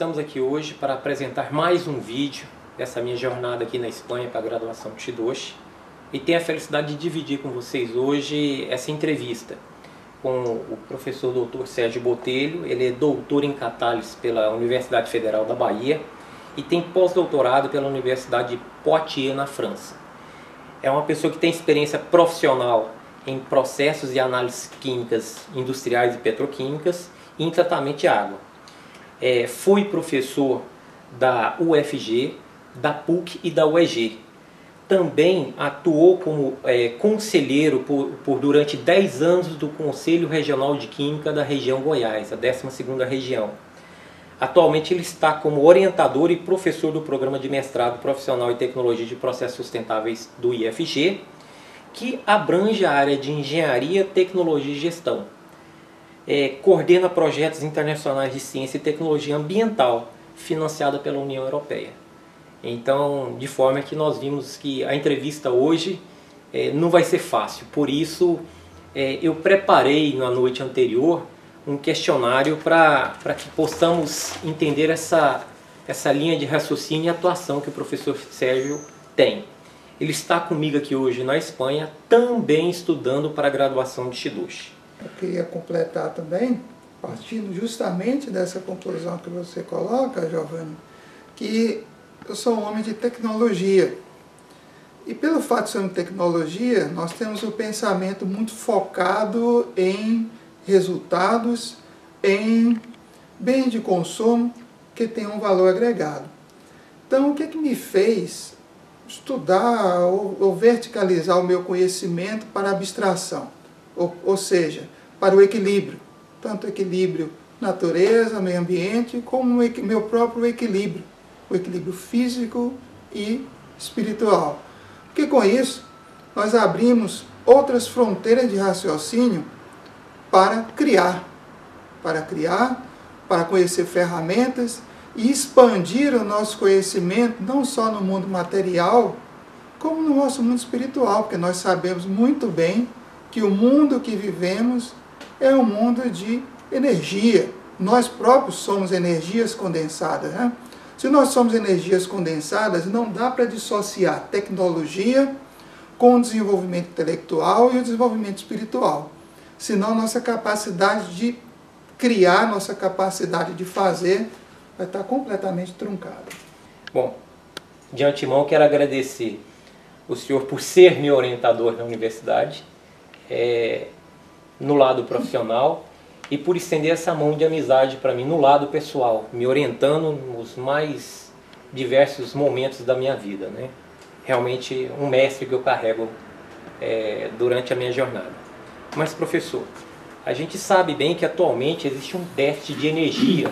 Estamos aqui hoje para apresentar mais um vídeo dessa minha jornada aqui na Espanha para a graduação de Shidoshi e tenho a felicidade de dividir com vocês hoje essa entrevista com o professor doutor Sérgio Botelho. Ele é doutor em catálise pela Universidade Federal da Bahia e tem pós-doutorado pela Universidade de Poitiers, na França. É uma pessoa que tem experiência profissional em processos de análises químicas industriais e petroquímicas e em tratamento de água é, fui professor da UFG, da PUC e da UEG. Também atuou como é, conselheiro por, por, durante 10 anos do Conselho Regional de Química da região Goiás, a 12ª região. Atualmente ele está como orientador e professor do programa de mestrado profissional em tecnologia de processos sustentáveis do IFG, que abrange a área de engenharia, tecnologia e gestão é, coordena projetos internacionais de ciência e tecnologia ambiental financiada pela União Europeia. Então, de forma que nós vimos que a entrevista hoje é, não vai ser fácil. Por isso, é, eu preparei na noite anterior um questionário para que possamos entender essa, essa linha de raciocínio e atuação que o professor Sérgio tem. Ele está comigo aqui hoje na Espanha, também estudando para a graduação de Shidoshi eu queria completar também, partindo justamente dessa conclusão que você coloca, Giovanni, que eu sou um homem de tecnologia. E pelo fato de ser uma tecnologia, nós temos um pensamento muito focado em resultados, em bens de consumo que tem um valor agregado. Então, o que, que me fez estudar ou, ou verticalizar o meu conhecimento para abstração? Ou, ou seja, para o equilíbrio, tanto equilíbrio natureza, meio ambiente, como o meu próprio equilíbrio, o equilíbrio físico e espiritual. Porque com isso, nós abrimos outras fronteiras de raciocínio para criar, para criar, para conhecer ferramentas e expandir o nosso conhecimento não só no mundo material, como no nosso mundo espiritual, porque nós sabemos muito bem que o mundo que vivemos é um mundo de energia. Nós próprios somos energias condensadas. Né? Se nós somos energias condensadas, não dá para dissociar tecnologia com o desenvolvimento intelectual e o desenvolvimento espiritual. Senão, nossa capacidade de criar, nossa capacidade de fazer, vai estar completamente truncada. Bom, de antemão, quero agradecer o senhor por ser meu orientador na universidade é, no lado profissional e por estender essa mão de amizade para mim no lado pessoal, me orientando nos mais diversos momentos da minha vida. Né? Realmente um mestre que eu carrego é, durante a minha jornada. Mas professor, a gente sabe bem que atualmente existe um déficit de energia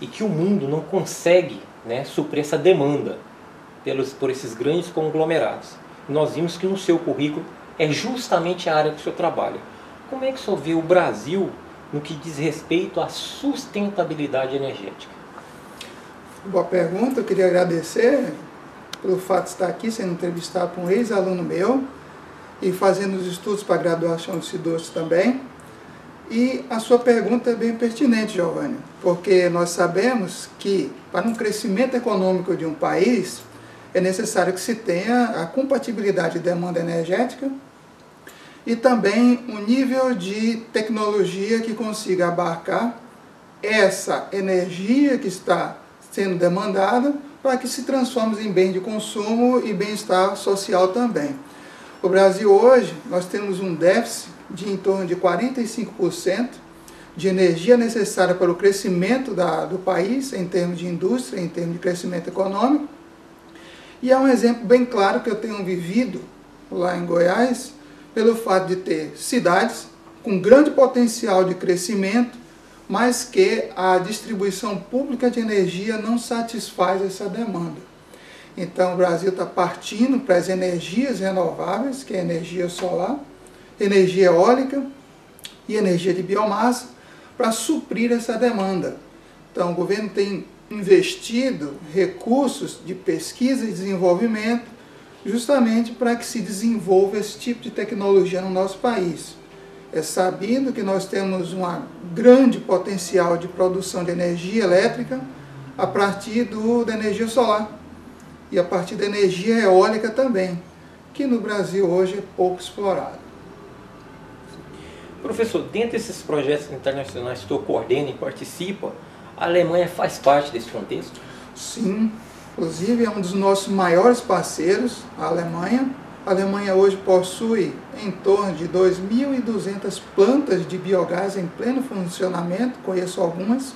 e que o mundo não consegue né, suprir essa demanda pelos, por esses grandes conglomerados. Nós vimos que no seu currículo é justamente a área que o senhor trabalha. Como é que o senhor vê o Brasil no que diz respeito à sustentabilidade energética? Boa pergunta, eu queria agradecer pelo fato de estar aqui sendo entrevistado por um ex-aluno meu e fazendo os estudos para a graduação de Cidoso também. E a sua pergunta é bem pertinente, Giovanni, porque nós sabemos que para um crescimento econômico de um país, é necessário que se tenha a compatibilidade de demanda energética e também um nível de tecnologia que consiga abarcar essa energia que está sendo demandada para que se transforme em bem de consumo e bem-estar social também. O Brasil hoje, nós temos um déficit de em torno de 45% de energia necessária para o crescimento da, do país, em termos de indústria, em termos de crescimento econômico, e é um exemplo bem claro que eu tenho vivido lá em Goiás, pelo fato de ter cidades com grande potencial de crescimento, mas que a distribuição pública de energia não satisfaz essa demanda. Então o Brasil está partindo para as energias renováveis, que é energia solar, energia eólica e energia de biomassa, para suprir essa demanda. Então o governo tem investido recursos de pesquisa e desenvolvimento justamente para que se desenvolva esse tipo de tecnologia no nosso país. É sabido que nós temos um grande potencial de produção de energia elétrica, a partir do, da energia solar e a partir da energia eólica também, que no Brasil hoje é pouco explorado. Professor, dentro desses projetos internacionais que o senhor coordena e participa, a Alemanha faz parte desse contexto? Sim, inclusive é um dos nossos maiores parceiros, a Alemanha. A Alemanha hoje possui em torno de 2.200 plantas de biogás em pleno funcionamento, conheço algumas,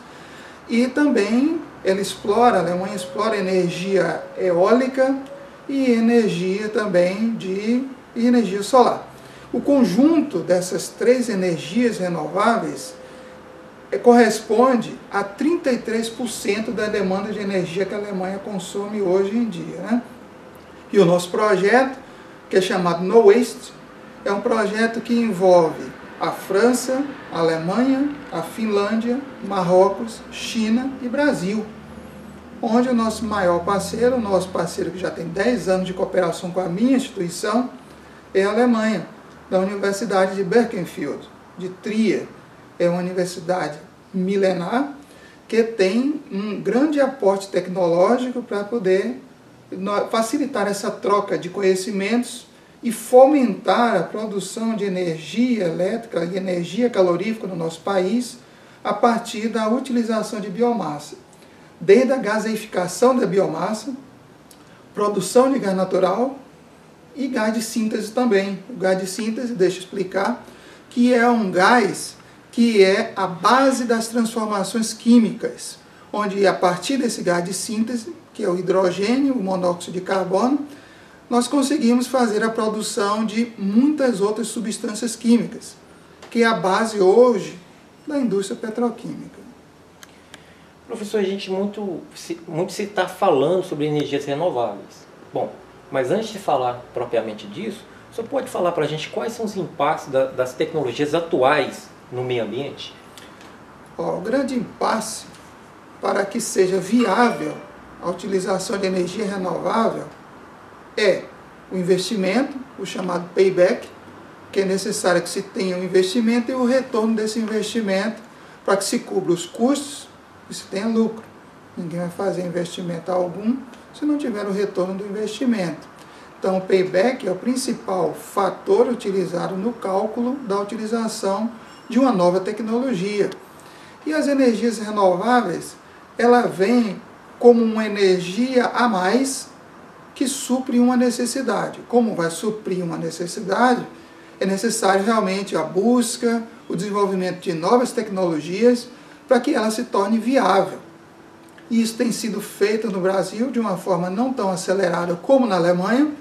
e também ela explora, a Alemanha explora energia eólica e energia também de energia solar. O conjunto dessas três energias renováveis corresponde a 33% da demanda de energia que a Alemanha consome hoje em dia. Né? E o nosso projeto, que é chamado No Waste, é um projeto que envolve a França, a Alemanha, a Finlândia, Marrocos, China e Brasil. Onde o nosso maior parceiro, o nosso parceiro que já tem 10 anos de cooperação com a minha instituição, é a Alemanha, da Universidade de Birkenfield, de Trier, é uma universidade milenar que tem um grande aporte tecnológico para poder facilitar essa troca de conhecimentos e fomentar a produção de energia elétrica e energia calorífica no nosso país a partir da utilização de biomassa, desde a gaseificação da biomassa, produção de gás natural e gás de síntese também. O gás de síntese, deixa eu explicar, que é um gás que é a base das transformações químicas, onde a partir desse gás de síntese, que é o hidrogênio, o monóxido de carbono, nós conseguimos fazer a produção de muitas outras substâncias químicas, que é a base hoje da indústria petroquímica. Professor, a gente muito, muito se está falando sobre energias renováveis. Bom, mas antes de falar propriamente disso, o senhor pode falar para a gente quais são os impactos da, das tecnologias atuais no meio ambiente? o grande impasse para que seja viável a utilização de energia renovável é o investimento, o chamado payback, que é necessário que se tenha o um investimento e o retorno desse investimento para que se cubra os custos e se tenha lucro. Ninguém vai fazer investimento algum se não tiver o retorno do investimento. Então, o payback é o principal fator utilizado no cálculo da utilização de uma nova tecnologia. E as energias renováveis, ela vem como uma energia a mais que supre uma necessidade. Como vai suprir uma necessidade? É necessário realmente a busca, o desenvolvimento de novas tecnologias para que ela se torne viável. E isso tem sido feito no Brasil de uma forma não tão acelerada como na Alemanha,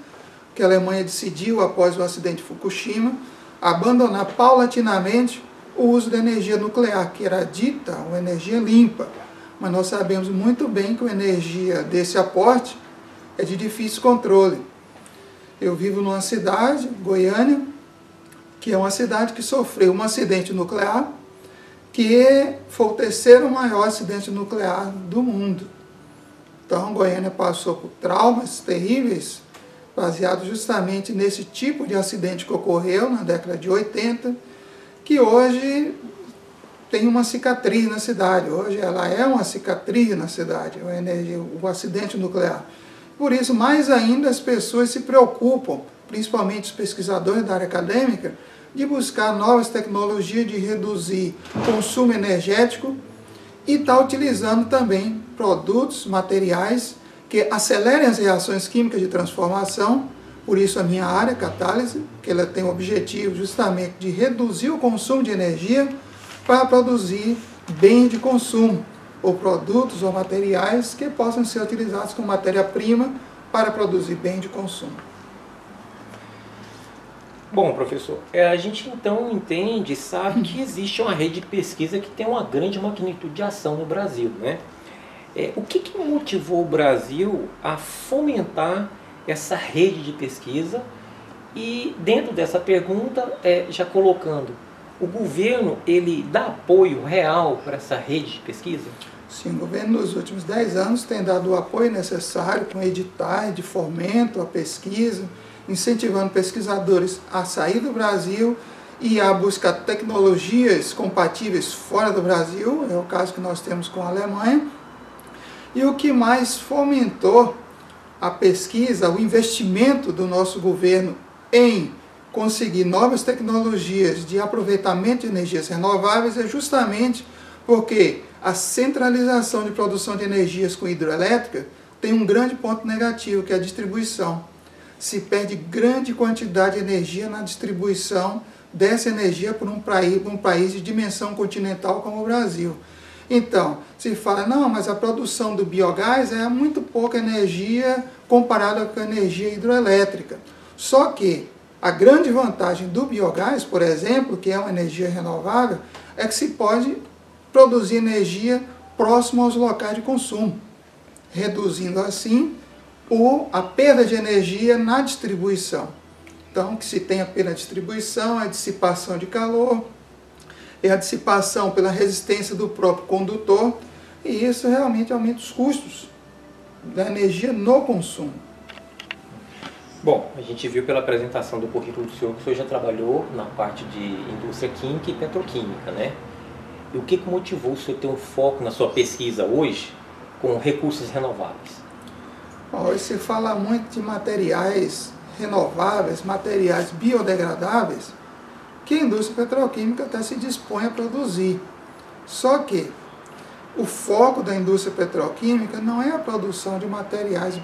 que a Alemanha decidiu, após o acidente de Fukushima, abandonar paulatinamente o uso da energia nuclear, que era dita uma energia limpa. Mas nós sabemos muito bem que a energia desse aporte é de difícil controle. Eu vivo numa cidade, Goiânia, que é uma cidade que sofreu um acidente nuclear, que foi o terceiro maior acidente nuclear do mundo. Então, Goiânia passou por traumas terríveis, baseados justamente nesse tipo de acidente que ocorreu na década de 80 que hoje tem uma cicatriz na cidade. Hoje ela é uma cicatriz na cidade, a energia, o acidente nuclear. Por isso, mais ainda, as pessoas se preocupam, principalmente os pesquisadores da área acadêmica, de buscar novas tecnologias de reduzir consumo energético e estar tá utilizando também produtos, materiais que acelerem as reações químicas de transformação por isso a minha área, catálise, que ela tem o objetivo justamente de reduzir o consumo de energia para produzir bem de consumo, ou produtos ou materiais que possam ser utilizados como matéria-prima para produzir bem de consumo. Bom, professor, é, a gente então entende, sabe que existe uma rede de pesquisa que tem uma grande magnitude de ação no Brasil, né? É, o que, que motivou o Brasil a fomentar essa rede de pesquisa e dentro dessa pergunta, é, já colocando, o governo ele dá apoio real para essa rede de pesquisa? Sim, o governo nos últimos 10 anos tem dado o apoio necessário com editais de fomento à pesquisa, incentivando pesquisadores a sair do Brasil e a buscar tecnologias compatíveis fora do Brasil, é o caso que nós temos com a Alemanha, E o que mais fomentou a pesquisa, o investimento do nosso governo em conseguir novas tecnologias de aproveitamento de energias renováveis é justamente porque a centralização de produção de energias com hidroelétrica tem um grande ponto negativo, que é a distribuição. Se perde grande quantidade de energia na distribuição dessa energia para um país, um país de dimensão continental como o Brasil. Então, se fala, não, mas a produção do biogás é muito pouca energia comparada com a energia hidroelétrica. Só que a grande vantagem do biogás, por exemplo, que é uma energia renovável, é que se pode produzir energia próximo aos locais de consumo, reduzindo assim o, a perda de energia na distribuição. Então, que se tem a perda de distribuição, a dissipação de calor, e a dissipação pela resistência do próprio condutor, e isso realmente aumenta os custos da energia no consumo. Bom, a gente viu pela apresentação do currículo do senhor que o senhor já trabalhou na parte de indústria química e petroquímica, né? E o que, motivou o senhor ter um foco na sua pesquisa hoje com recursos renováveis? Hoje se fala muito de materiais renováveis, materiais biodegradáveis, que a indústria petroquímica até se dispõe a produzir. Só que o foco da indústria petroquímica não é a produção de materiais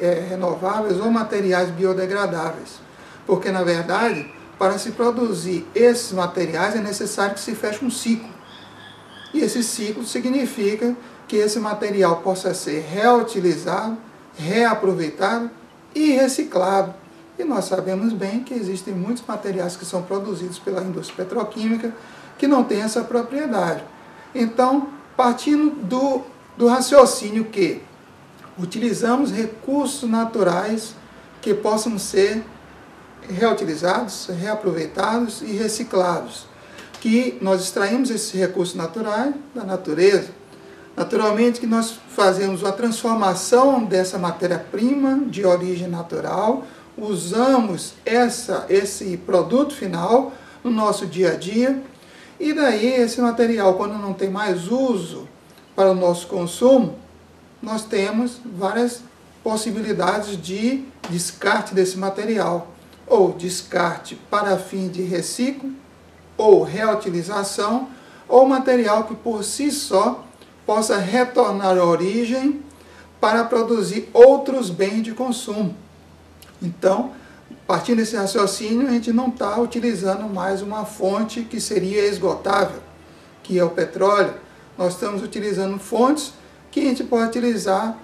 é, renováveis ou materiais biodegradáveis, porque na verdade, para se produzir esses materiais é necessário que se feche um ciclo. E esse ciclo significa que esse material possa ser reutilizado, reaproveitado e reciclado. E nós sabemos bem que existem muitos materiais que são produzidos pela indústria petroquímica que não têm essa propriedade. Então, partindo do, do raciocínio que utilizamos recursos naturais que possam ser reutilizados, reaproveitados e reciclados, que nós extraímos esses recursos naturais da natureza. Naturalmente que nós fazemos a transformação dessa matéria-prima de origem natural, usamos essa, esse produto final no nosso dia a dia e daí esse material, quando não tem mais uso para o nosso consumo, nós temos várias possibilidades de descarte desse material, ou descarte para fim de reciclo, ou reutilização, ou material que por si só possa retornar à origem para produzir outros bens de consumo. Então, Partindo desse raciocínio, a gente não está utilizando mais uma fonte que seria esgotável, que é o petróleo. Nós estamos utilizando fontes que a gente pode utilizar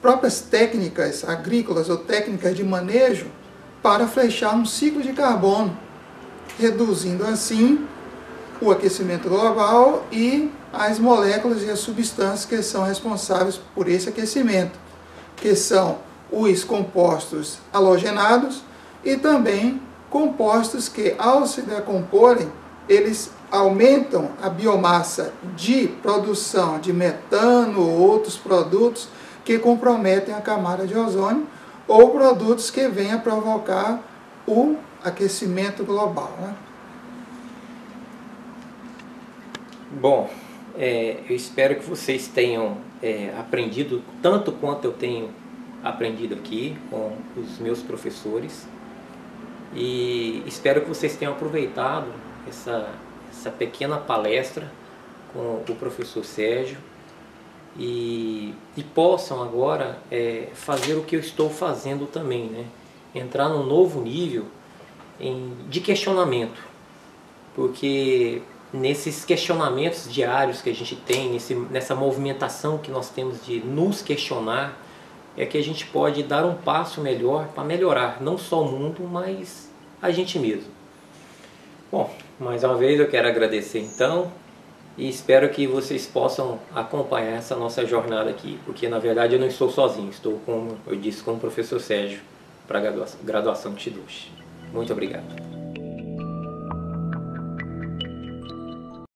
próprias técnicas agrícolas ou técnicas de manejo para flechar um ciclo de carbono, reduzindo assim o aquecimento global e as moléculas e as substâncias que são responsáveis por esse aquecimento, que são os compostos halogenados, e também compostos que, ao se decomporem, eles aumentam a biomassa de produção de metano ou outros produtos que comprometem a camada de ozônio ou produtos que venham a provocar o aquecimento global. Né? Bom, é, eu espero que vocês tenham é, aprendido tanto quanto eu tenho aprendido aqui com os meus professores. E espero que vocês tenham aproveitado essa, essa pequena palestra com o professor Sérgio e, e possam agora é, fazer o que eu estou fazendo também, né? entrar num novo nível em, de questionamento, porque nesses questionamentos diários que a gente tem, nesse, nessa movimentação que nós temos de nos questionar, é que a gente pode dar um passo melhor para melhorar não só o mundo, mas a gente mesmo. Bom, mais uma vez eu quero agradecer então e espero que vocês possam acompanhar essa nossa jornada aqui, porque na verdade eu não estou sozinho, estou como eu disse com o professor Sérgio para a graduação, graduação de Tiduche. Muito obrigado.